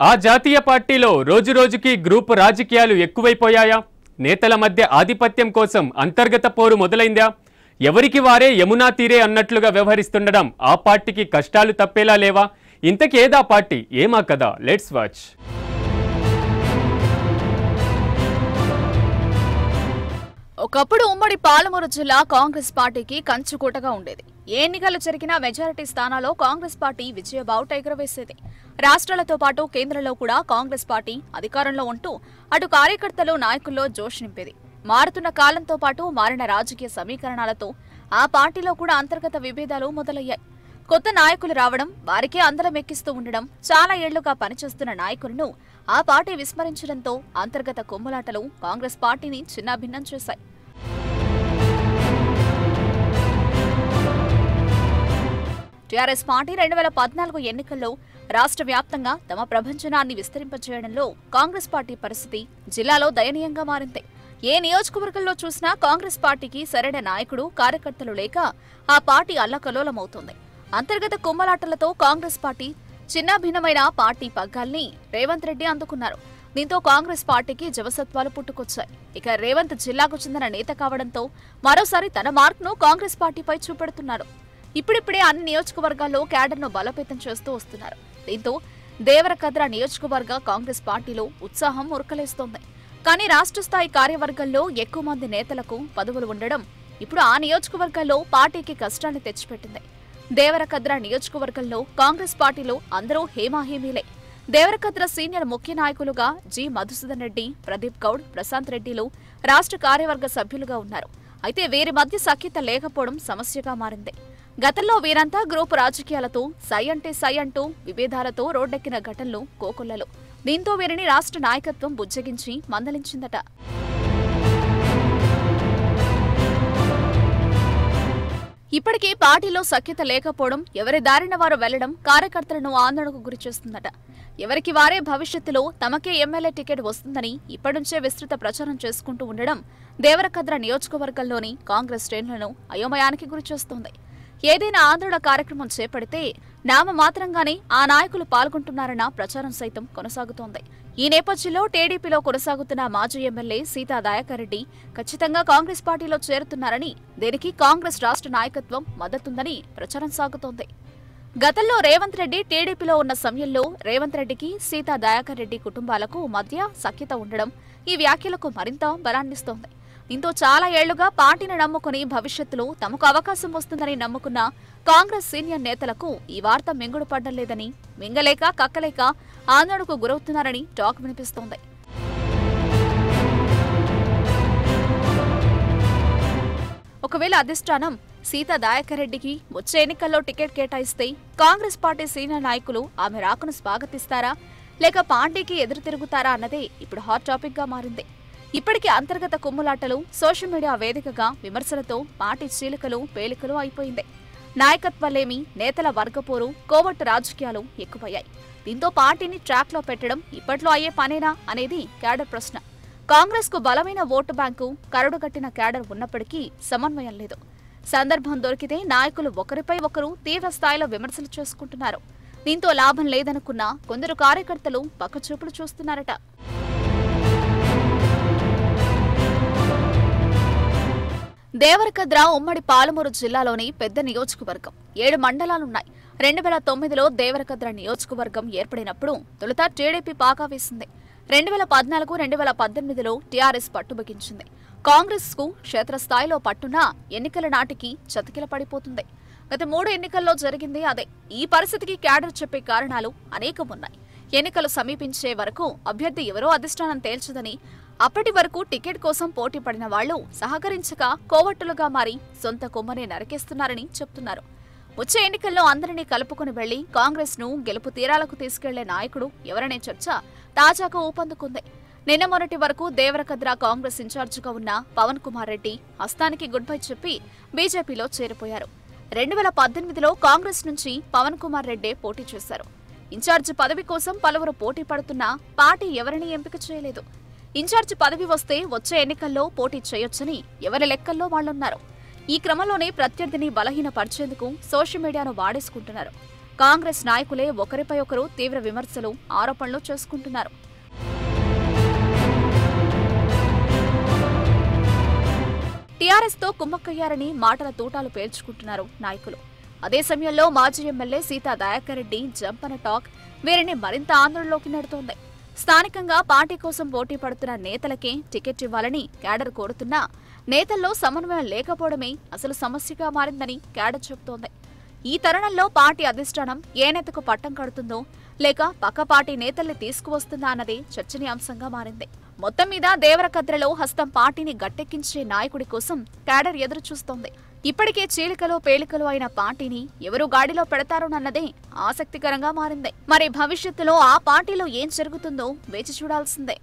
ఆ జాతీయ పార్టీలో రోజురోజుకి గ్రూప్ రాజకీయాలు ఎక్కువైపోయాయా? నేతల మధ్య ఆధిపత్యం కోసం అంతర్గత పోరు మొదలైందా? ఎవరికి వారే యమునా తీరే అన్నట్లుగా వ్యవహరిస్తుండడం ఆ పార్టీకి కష్టాలు తప్పేలా లేవా? ఇంతకేదా పార్టీ? ఏమా కదా లెట్స్ వాచ్ ఒకప్పుడు ఉమ్మడి పాలమూరు జిల్లా కాంగ్రెస్ పార్టీకి కంచుకోటగా ఉండేది. ఏ ఎన్నికలు జరిగినా మెజారిటీ స్థానాల్లో కాంగ్రెస్ పార్టీ విజయ బావుట ఎగురవేసేది రాష్ట్రాలతో పాటు కేంద్రంలో కూడా కాంగ్రెస్ పార్టీ అధికారంలో ఉంటూ అటు కార్యకర్తలు నాయకుల్లో జోష్ నింపేది. మారుతున్న కాలంతో పాటు మారిన రాజకీయ సమీకరణాలతో ఆ పార్టీలో కూడా అంతర్గత విభేదాలు మొదలయ్యాయి. కొత్త నాయకులు రావడం వారికే అందరం ఎక్కిస్తూ ఉండడం చాలా ఏళ్ళుగా పనిచేస్తున్న నాయకులను ఆ పార్టీ విస్మరించడంతో అంతర్గత కొమ్ములాటలు కాంగ్రెస్ పార్టీని చిన్నాభిన్నం చేశాయి. టీఆర్ఎస్ పార్టీ రెండు వేల పద్నాలుగు ఎన్నికల్లో రాష్ట్ర వ్యాప్తంగా తమ ప్రభంజనాన్ని విస్తరింపజేయడంలో కాంగ్రెస్ పార్టీ పరిస్థితి జిల్లాలో దయనీయంగా మారింది. ఏ నియోజకవర్గంలో చూసినా కాంగ్రెస్ పార్టీకి సరైన నాయకుడు కార్యకర్తలు లేక ఆ పార్టీ అల్లకలోలమవుతోంది. అంతర్గత కుమ్మలాటలతో కాంగ్రెస్ పార్టీ చిన్నాభిన్నమైన పార్టీ పగ్గాల్ని రేవంత్ రెడ్డి అందుకున్నారు. దీంతో కాంగ్రెస్ పార్టీకి జవసత్వాలు పుట్టుకొచ్చాయి. ఇక రేవంత్ జిల్లాకు చెందిన నేత కావడంతో మరోసారి తన మార్క్ను కాంగ్రెస్ పార్టీపై చూపెడుతున్నారు. ఇప్పుడిప్పుడే అన్ని నియోజకవర్గాల్లో క్యాడర్ను బలోపేతం చేస్తూ వస్తున్నారు. దీంతో దేవరకద్ర నియోజకవర్గ కాంగ్రెస్ పార్టీలో ఉత్సాహం ఉరకలేస్తోంది. కానీ రాష్ట్ర స్థాయి కార్యవర్గంలో ఎక్కువ మంది నేతలకు పదవులు ఉండడం ఇప్పుడు ఆ నియోజకవర్గాల్లో పార్టీకి కష్టాన్ని తెచ్చిపెట్టింది. దేవరకద్ర నియోజకవర్గంలో కాంగ్రెస్ పార్టీలో అందరూ హేమాహేమీలే. దేవరకద్ర సీనియర్ ముఖ్య నాయకులుగా జి మధుసూదన్ రెడ్డి ప్రదీప్ గౌడ్ ప్రశాంత్ రెడ్డిలు రాష్ట్ర కార్యవర్గ సభ్యులుగా ఉన్నారు. అయితే వీరి మధ్య సఖ్యత లేకపోవడం సమస్యగా మారింది. గతంలో వీరంతా గ్రూపు రాజకీయాలతో సై అంటే సై అంటూ విభేదాలతో రోడ్డెక్కిన ఘటనలు కోకొల్లలు. దీంతో వీరిని రాష్ట్ర నాయకత్వం బుజ్జగించి మందలించిందట. ఇప్పటికీ పార్టీలో సఖ్యత లేకపోవడం ఎవరి దారిన వారు వెళ్ళడం కార్యకర్తలను ఆందోళనకు గురిచేస్తుందట ఎవరికి వారే భవిష్యత్తులో తమకే ఎమ్మెల్యే టికెట్ వస్తుందని ఇప్పటి నుంచే విస్తృత ప్రచారం చేసుకుంటూ ఉండడం దేవరకద్ర నియోజకవర్గంలోని కాంగ్రెస్ శ్రేణులను అయోమయానికి గురిచేస్తోంది ఏదైనా ఆందోళన కార్యక్రమం చేపడితే నామమాత్రంగానే ఆ నాయకులు పాల్గొంటున్నారన్న ప్రచారం సైతం కొనసాగుతోంది. ఈ నేపథ్యంలో టీడీపీలో కొనసాగుతున్న మాజీ ఎమ్మెల్యే సీతా దయాకర్ రెడ్డి ఖచ్చితంగా కాంగ్రెస్ పార్టీలో చేరుతున్నారని దీనికి కాంగ్రెస్ రాష్ట్ర నాయకత్వం మద్దతుందని ప్రచారం సాగుతోంది. గతంలో రేవంత్ రెడ్డి టీడీపీలో ఉన్న సమయంలో రేవంత్ రెడ్డికి సీతా దయాకర్ రెడ్డి కుటుంబాలకు మధ్య సఖ్యత ఉండడం ఈ వ్యాఖ్యలకు మరింత బలాన్నిస్తోంది. దీంతో చాలా ఏళ్ళుగా పార్టీని నమ్ముకుని భవిష్యత్తులో తమకు అవకాశం వస్తుందని నమ్ముకున్న కాంగ్రెస్ సీనియర్ నేతలకు ఈ వార్త మింగుడు పడ్డం లేదని మింగలేక కక్కలేక ఆందోళనకు గురవుతున్నారని టాక్ వినిపిస్తోంది. ఒకవేళ అధిష్టానం సీత దాయకరెడ్డికి రెడ్డికి వచ్చే ఎన్నికల్లో టికెట్ కేటాయిస్తే కాంగ్రెస్ పార్టీ సీనియర్ నాయకులు ఆమె రాకను స్వాగతిస్తారా? లేక పార్టీకి ఎదురు తిరుగుతారా అన్నదే ఇప్పుడు హాట్ టాపిక్గా మారింది. ఇప్పటికే అంతర్గత కుమ్ములాటలు సోషల్ మీడియా వేదికగా విమర్శలతో పార్టీ చీలికలు పేలికలు అయిపోయింది. నాయకత్వాలేమి నేతల వర్గపోరు కోవట్టు రాజకీయాలు ఎక్కువయ్యాయి. దీంతో పార్టీని ట్రాక్లో పెట్టడం ఇప్పట్లో అయ్యే పనేనా అనేది క్యాడర్ ప్రశ్న. కాంగ్రెస్కు బలమైన ఓటు బ్యాంకు కరడుగట్టిన క్యాడర్ ఉన్నప్పటికీ సమన్వయం లేదు. సందర్భం దొరికితే నాయకులు ఒకరిపై ఒకరు తీవ్ర స్థాయిలో విమర్శలు చేసుకుంటున్నారు. దీంతో లాభం లేదనుకున్న కొందరు కార్యకర్తలు పక్కచూపులు చూస్తున్నారట. దేవరకద్ర ఉమ్మడి పాలమూరు జిల్లాలోని పెద్ద నియోజకవర్గం. ఏడు మండలాలున్నాయి. రెండు వేల తొమ్మిదిలో దేవరకద్ర నియోజకవర్గం ఏర్పడినప్పుడు తొలుత టీడీపీ పాకా వేసింది. రెండు వేల పద్నాలుగు రెండు వేల పద్దెనిమిదిలో టీఆర్ఎస్ పట్టుబిగించింది కాంగ్రెస్కు క్షేత్రస్థాయిలో పట్టున ఎన్నికల నాటికి చతికిల పడిపోతుంది. గత మూడు ఎన్నికల్లో జరిగింది అదే. ఈ పరిస్థితికి క్యాడర్ చెప్పే కారణాలు అనేకం ఉన్నాయి ఎన్నికలు సమీపించే వరకు అభ్యర్థి ఎవరో అధిష్టానం తేల్చదని అప్పటి వరకు టికెట్ కోసం పోటీ పడిన వాళ్ళు సహకరించక కోవట్టులుగా మారి సొంత కొమ్మనే నరికేస్తున్నారని చెప్తున్నారు. వచ్చే ఎన్నికల్లో అందరినీ కలుపుకుని వెళ్ళి కాంగ్రెస్ను గెలుపు తీరాలకు తీసుకెళ్ళే నాయకుడు ఎవరనే చర్చ తాజాగా ఊపందుకుంది. నిన్న మొన్నటి వరకు దేవరకద్ర కాంగ్రెస్ ఇన్ఛార్జిగా ఉన్న పవన్ కుమార్ రెడ్డి హస్తానికి గుడ్ బై చెప్పి బీజేపీలో చేరిపోయారు. రెండు వేల పద్దెనిమిదిలో కాంగ్రెస్ నుంచి పవన్ కుమార్ రెడ్డే పోటీ చేశారు. ఇన్ఛార్జి పదవి కోసం పలువురు పోటీ పడుతున్నా పార్టీ ఎవరిని ఎంపిక చేయలేదు? ఇన్ఛార్జ్ పదవి వస్తే వచ్చే ఎన్నికల్లో పోటీ చేయొచ్చని ఎవరి లెక్కల్లో వాళ్ళున్నారు ఈ క్రమంలోనే ప్రత్యర్థిని బలహీనపరిచేందుకు సోషల్ మీడియాను వాడేసుకుంటున్నారు. కాంగ్రెస్ నాయకులే ఒకరిపై ఒకరు తీవ్ర విమర్శలు ఆరోపణలు చేసుకుంటున్నారు. టీఆర్ఎస్తో కుమ్మక్కయ్యారని మాటల తూటాలు పేల్చుకుంటున్నారు నాయకులు. అదే సమయంలో మాజీ ఎమ్మెల్యే సీతా దయాకర్ రెడ్డి జంపన టాక్ వీరిని మరింత ఆందోళనలోకి నెడుతోంది. స్థానికంగా పార్టీ కోసం పోటీ పడుతున్న నేతలకే టికెట్ ఇవ్వాలని క్యాడర్ కోరుతున్నా. నేతల్లో సమన్వయం లేకపోవడమే అసలు సమస్యగా మారిందని క్యాడర్ చెబుతోంది. ఈ తరుణంలో పార్టీ అధిష్టానం ఏ నేతకు పట్టం కడుతుందో లేక పక్క పార్టీ నేతల్ని తీసుకువస్తుందా అన్నదే చర్చనీయాంశంగా మారింది. మొత్తం మీద దేవరకద్రలో హస్తం పార్టీని గట్టెక్కించే నాయకుడి కోసం క్యాడర్ ఎదురుచూస్తోంది. ఇప్పటికే చీలికలో పేలికలు అయిన పార్టీని ఎవరు గాడిలో పెడతారోనన్నదే ఆసక్తికరంగా మారింది. మరి భవిష్యత్తులో ఆ పార్టీలో ఏం జరుగుతుందో వేచి చూడాల్సిందే.